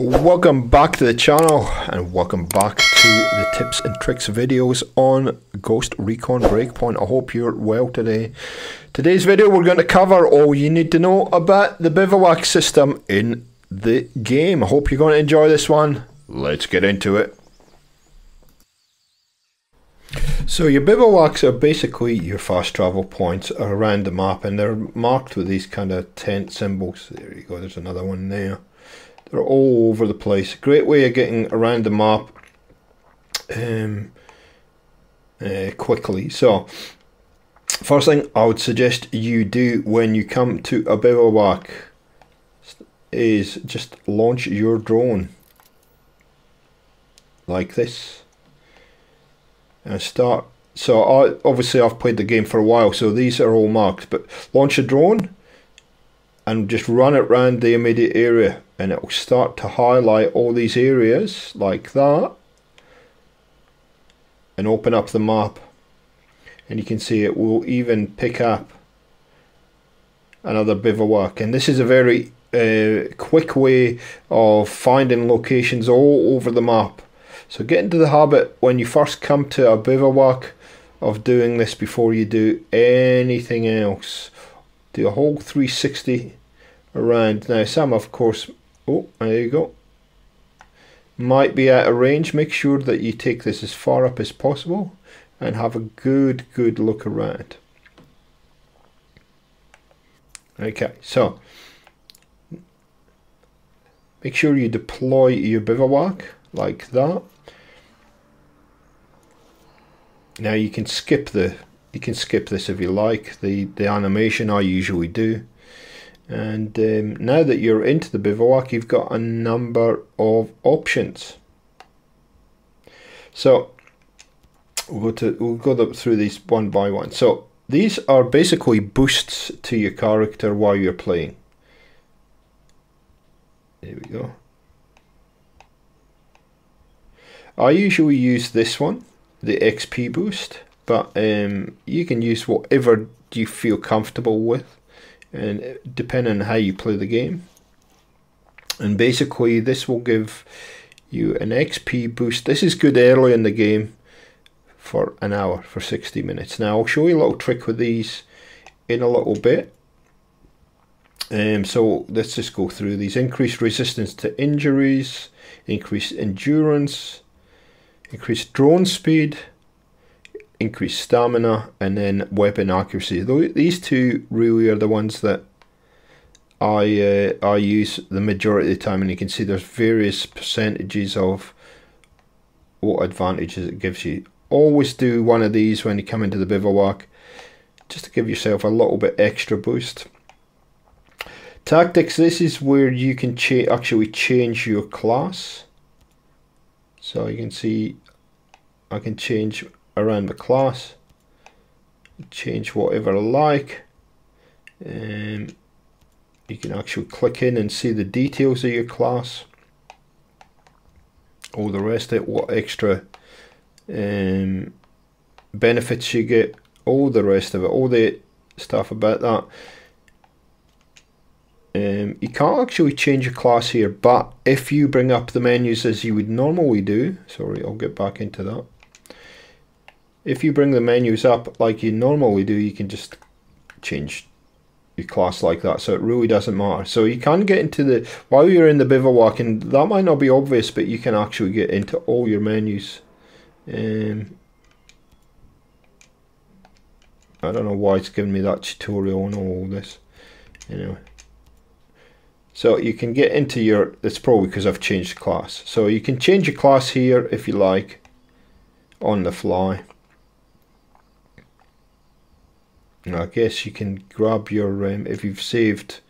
Welcome back to the channel and welcome back to the tips and tricks videos on Ghost Recon Breakpoint. I hope you're well today. Today's video we're going to cover all you need to know about the bivouac system in the game. I hope you're going to enjoy this one. Let's get into it. So your bivouacs are basically your fast travel points around the map and they're marked with these kind of tent symbols. There you go, there's another one there. They're all over the place. Great way of getting around the map um, uh, quickly. So, first thing I would suggest you do when you come to a bivouac is just launch your drone like this and start so I, obviously I've played the game for a while so these are all marked but launch a drone and just run it around the immediate area and it will start to highlight all these areas like that and open up the map. And you can see it will even pick up another bivouac. And this is a very uh, quick way of finding locations all over the map. So get into the habit when you first come to a bivouac of doing this before you do anything else. Do a whole 360 around. Now some of course Oh, there you go. Might be out of range. Make sure that you take this as far up as possible and have a good, good look around. Okay, so make sure you deploy your bivouac like that. Now you can skip the you can skip this if you like the the animation I usually do and um, now that you're into the bivouac you've got a number of options. So we'll go to we'll go through these one by one. So these are basically boosts to your character while you're playing. There we go. I usually use this one the XP boost but um, you can use whatever you feel comfortable with and depending on how you play the game. And basically, this will give you an XP boost. This is good early in the game for an hour, for 60 minutes. Now, I'll show you a little trick with these in a little bit. Um, so let's just go through these. Increased resistance to injuries, increased endurance, increased drone speed, increased stamina, and then weapon accuracy. These two really are the ones that I uh, I use the majority of the time, and you can see there's various percentages of what advantages it gives you. Always do one of these when you come into the bivouac, just to give yourself a little bit extra boost. Tactics, this is where you can cha actually change your class. So you can see I can change around the class. Change whatever I like. Um, you can actually click in and see the details of your class. All the rest of it what extra um, benefits you get all the rest of it all the stuff about that. Um, you can't actually change your class here but if you bring up the menus as you would normally do sorry I'll get back into that if you bring the menus up like you normally do, you can just change your class like that. So it really doesn't matter. So you can get into the, while you're in the bivouac, and that might not be obvious, but you can actually get into all your menus. Um, I don't know why it's giving me that tutorial on all this. Anyway. So you can get into your, it's probably because I've changed class. So you can change your class here if you like on the fly. I guess you can grab your um, if you've saved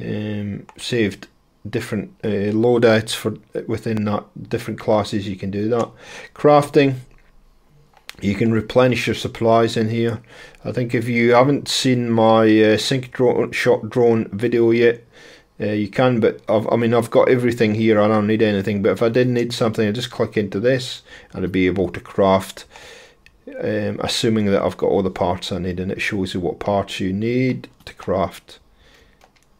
um, saved different uh, loadouts for within that different classes you can do that. Crafting you can replenish your supplies in here. I think if you haven't seen my uh, sync drone shot drone video yet uh, you can but I've, I mean I've got everything here. I don't need anything but if I did need something I just click into this and I'd be able to craft um, assuming that I've got all the parts I need and it shows you what parts you need to craft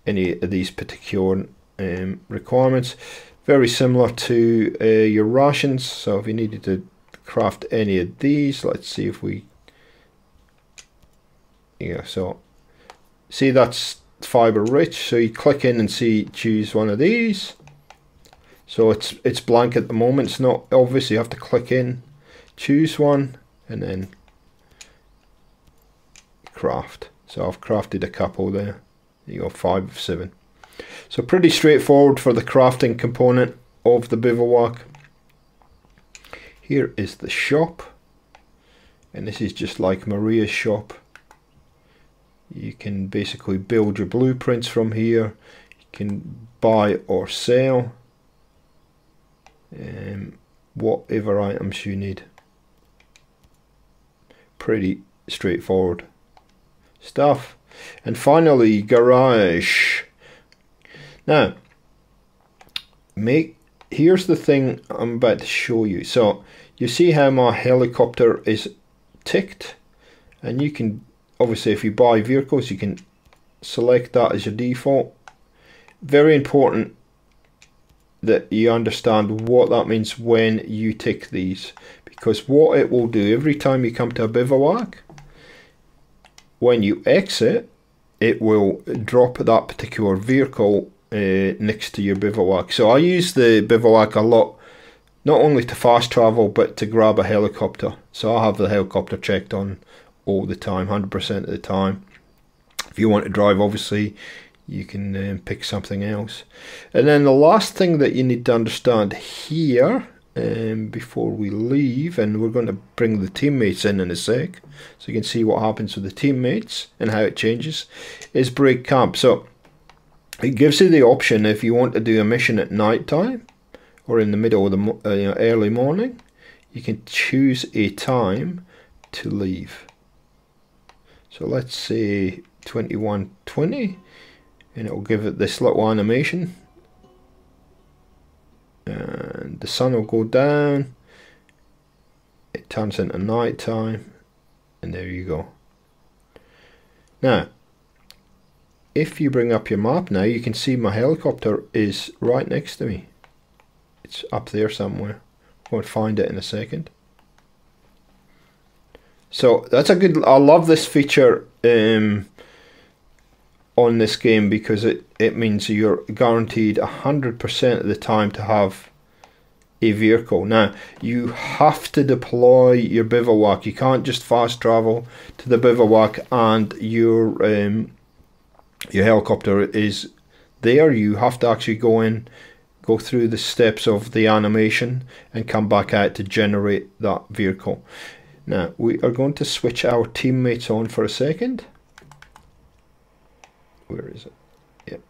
any of these particular um, requirements. Very similar to uh, your rations. So if you needed to craft any of these, let's see if we. Yeah, so see that's fiber rich. So you click in and see choose one of these. So it's it's blank at the moment. It's not obvious. You have to click in, choose one, and then craft. So I've crafted a couple there. You go five of seven. So pretty straightforward for the crafting component of the bivouac. Here is the shop. And this is just like Maria's shop. You can basically build your blueprints from here. You can buy or sell um, whatever items you need. Pretty straightforward stuff. And finally, garage. Now, make here's the thing I'm about to show you. So you see how my helicopter is ticked, and you can obviously if you buy vehicles, you can select that as your default. Very important that you understand what that means when you tick these because what it will do every time you come to a bivouac when you exit it will drop that particular vehicle uh, next to your bivouac. So I use the bivouac a lot not only to fast travel but to grab a helicopter. So I have the helicopter checked on all the time 100% of the time. If you want to drive obviously you can um, pick something else. And then the last thing that you need to understand here um, before we leave, and we're going to bring the teammates in in a sec, so you can see what happens with the teammates and how it changes, is break camp. So it gives you the option if you want to do a mission at night time or in the middle of the uh, you know, early morning, you can choose a time to leave. So let's say 2120 and it will give it this little animation and the sun will go down. It turns into night time. And there you go. Now if you bring up your map now you can see my helicopter is right next to me. It's up there somewhere. I'm going to find it in a second. So that's a good I love this feature um, on this game because it, it means you're guaranteed 100% of the time to have a vehicle. Now, you have to deploy your bivouac. You can't just fast travel to the bivouac and your um, your helicopter is there. You have to actually go in, go through the steps of the animation and come back out to generate that vehicle. Now, we are going to switch our teammates on for a second where is it? Yep.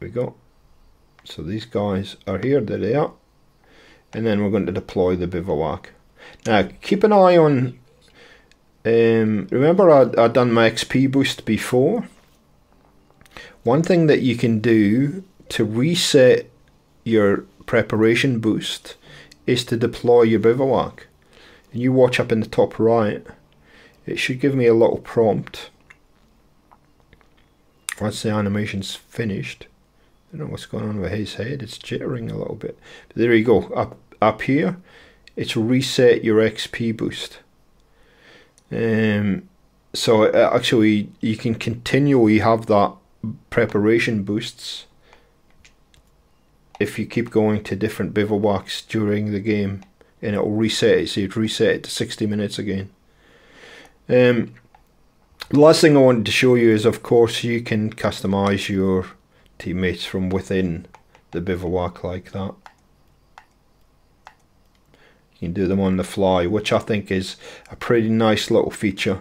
There we go. So these guys are here, there they are. And then we're going to deploy the bivouac. Now, keep an eye on... Um, remember I'd, I'd done my XP boost before? One thing that you can do to reset your preparation boost is to deploy your bivouac. And you watch up in the top right it should give me a little prompt once the animation's finished I don't know what's going on with his head it's jittering a little bit. But there you go up up here it's reset your XP boost. Um, so uh, actually you can continually have that preparation boosts if you keep going to different bivouacs during the game and it'll reset it so you'd reset it to 60 minutes again. Um, the last thing I wanted to show you is of course you can customize your teammates from within the bivouac like that. You can do them on the fly which I think is a pretty nice little feature.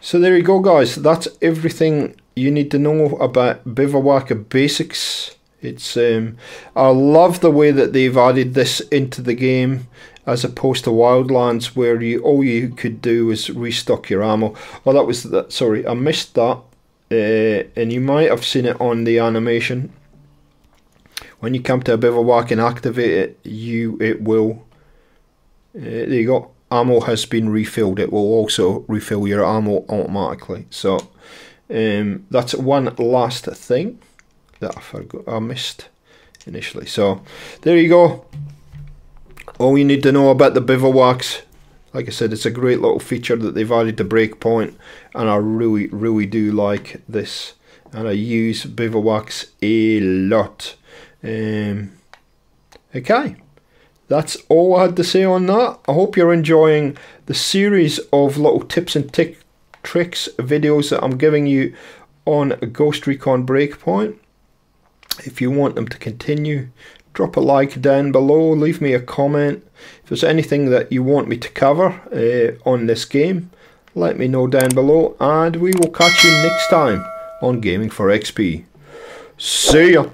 So there you go guys, that's everything you need to know about Bivouac Basics. It's um, I love the way that they've added this into the game as opposed to Wildlands where you all you could do was restock your ammo. Oh, that was that. Sorry, I missed that, uh, and you might have seen it on the animation. When you come to a bivouac and activate it, you it will. Uh, there you go. Ammo has been refilled. It will also refill your ammo automatically. So Um, that's one last thing that I forgot I missed initially. So there you go. All you need to know about the bivouacs. Like I said, it's a great little feature that they've added to Breakpoint, and I really, really do like this. And I use bivouacs a lot. Um, okay, that's all I had to say on that. I hope you're enjoying the series of little tips and tick tricks videos that I'm giving you on Ghost Recon Breakpoint. If you want them to continue, drop a like down below, leave me a comment. If there's anything that you want me to cover uh, on this game, let me know down below, and we will catch you next time on Gaming for XP. See ya!